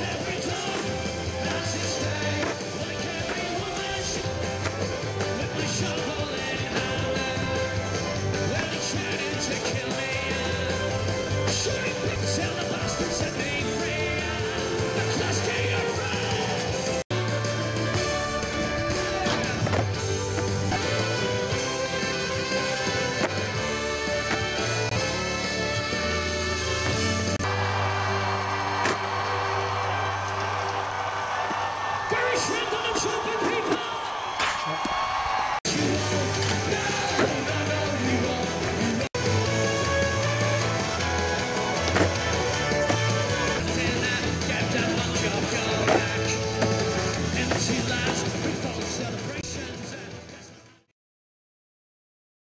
Every